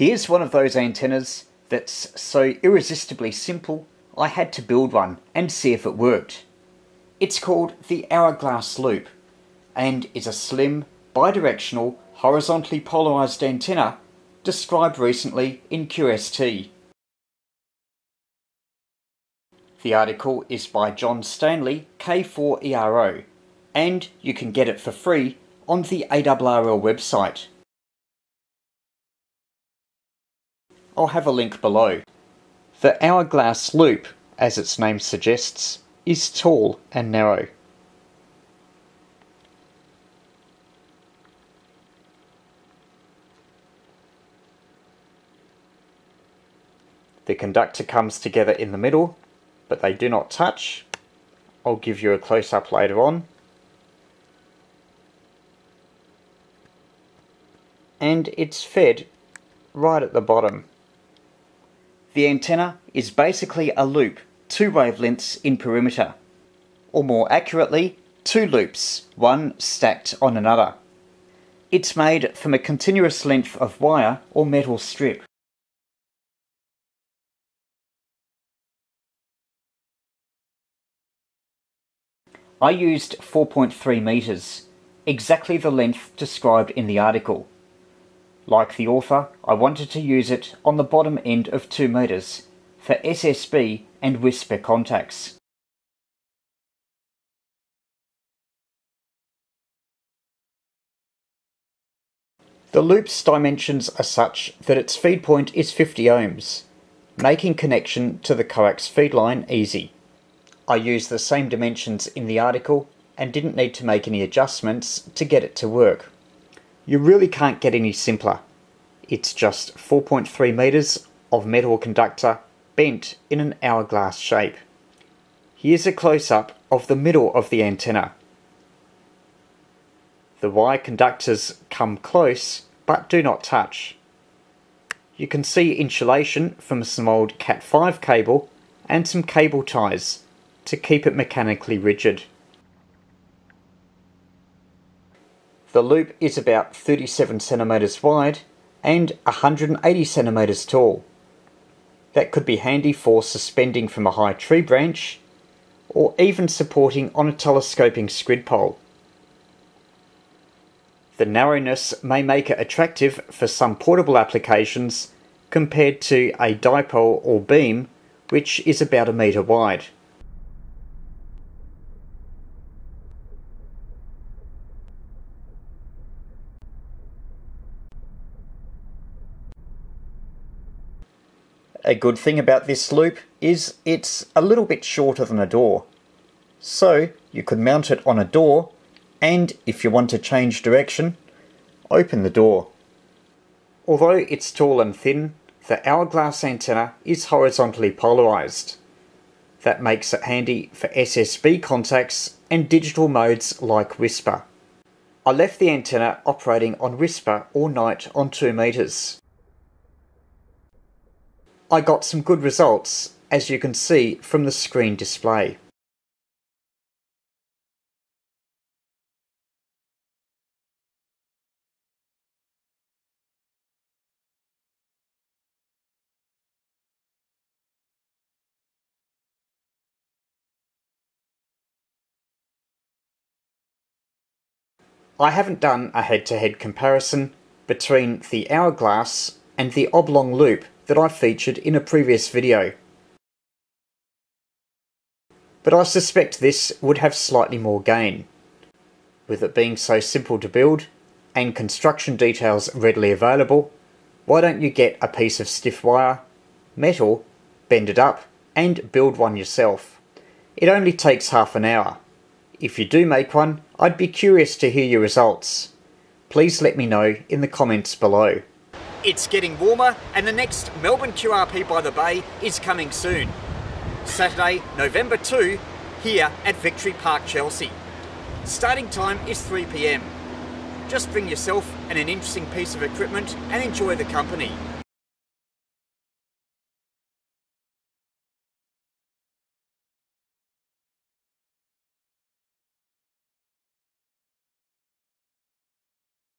Here's one of those antennas that's so irresistibly simple I had to build one and see if it worked. It's called the Hourglass Loop and is a slim, bidirectional, horizontally polarized antenna described recently in QST. The article is by John Stanley, K4ERO, and you can get it for free on the ARRL website. I'll have a link below. The hourglass loop, as its name suggests, is tall and narrow. The conductor comes together in the middle, but they do not touch. I'll give you a close-up later on. And it's fed right at the bottom. The antenna is basically a loop, two wavelengths in perimeter. Or more accurately, two loops, one stacked on another. It's made from a continuous length of wire or metal strip. I used 4.3 metres, exactly the length described in the article. Like the author, I wanted to use it on the bottom end of 2 metres for SSB and WSPR contacts. The loop's dimensions are such that its feed point is 50 ohms, making connection to the coax feed line easy. I used the same dimensions in the article and didn't need to make any adjustments to get it to work. You really can't get any simpler. It's just 4.3 metres of metal conductor bent in an hourglass shape. Here's a close-up of the middle of the antenna. The wire conductors come close but do not touch. You can see insulation from some old Cat5 cable and some cable ties to keep it mechanically rigid. The loop is about 37 centimeters wide and 180 centimeters tall. That could be handy for suspending from a high tree branch or even supporting on a telescoping squid pole. The narrowness may make it attractive for some portable applications compared to a dipole or beam which is about a metre wide. A good thing about this loop is it's a little bit shorter than a door. So you could mount it on a door and if you want to change direction, open the door. Although it's tall and thin, the hourglass antenna is horizontally polarized. That makes it handy for SSB contacts and digital modes like WSPR. I left the antenna operating on WSPR all night on 2 meters. I got some good results, as you can see from the screen display. I haven't done a head-to-head -head comparison between the hourglass and the oblong loop that I featured in a previous video. But I suspect this would have slightly more gain. With it being so simple to build, and construction details readily available, why don't you get a piece of stiff wire, metal, bend it up, and build one yourself. It only takes half an hour. If you do make one, I'd be curious to hear your results. Please let me know in the comments below. It's getting warmer and the next Melbourne QRP by the Bay is coming soon. Saturday, November 2, here at Victory Park, Chelsea. Starting time is 3pm. Just bring yourself and an interesting piece of equipment and enjoy the company.